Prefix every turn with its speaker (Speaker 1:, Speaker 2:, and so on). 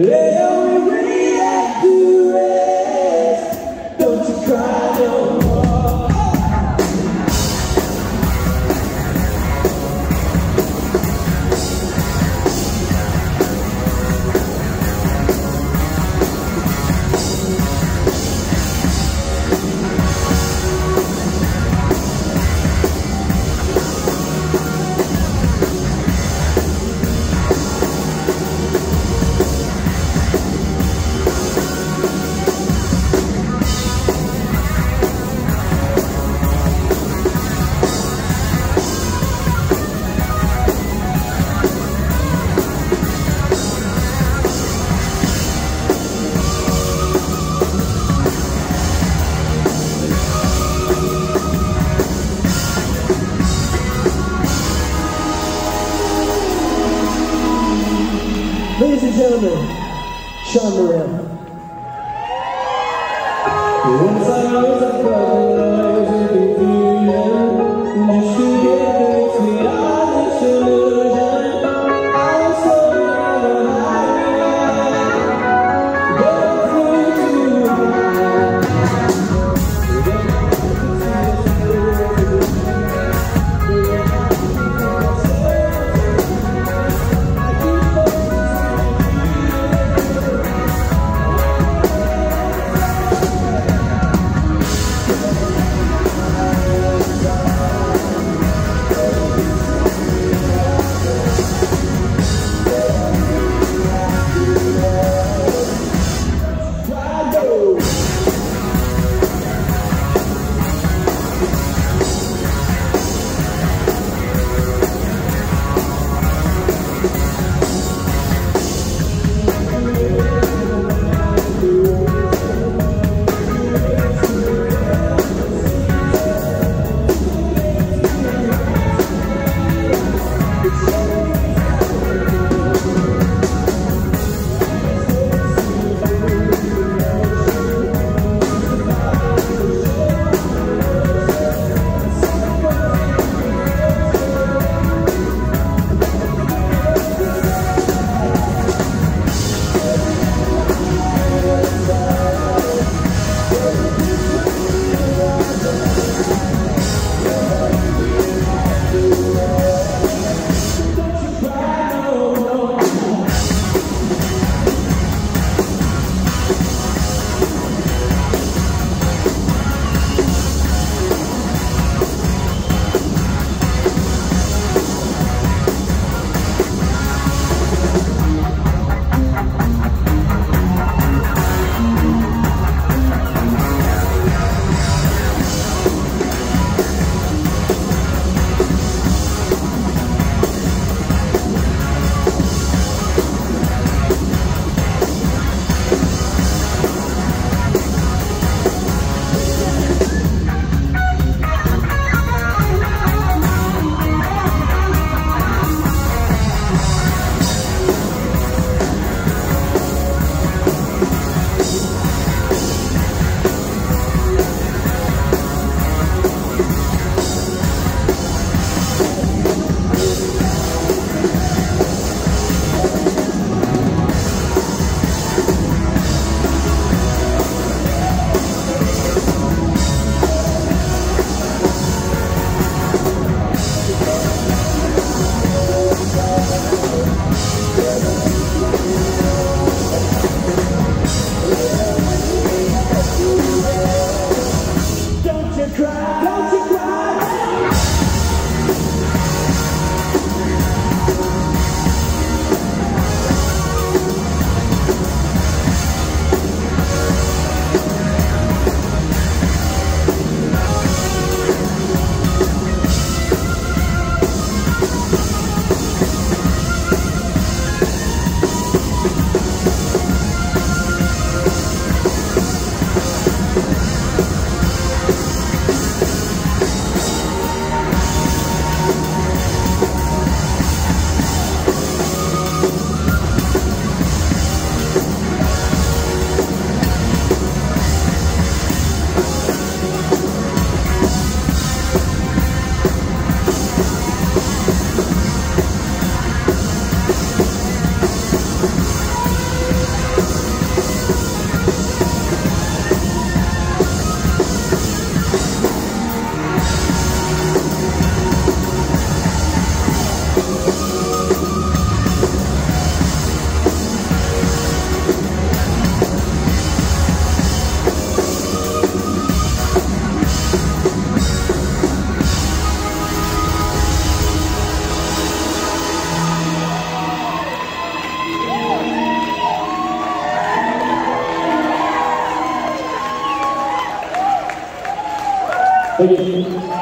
Speaker 1: Leo oh, and gentlemen, Sean Moran. Once I was a brother. Obrigado.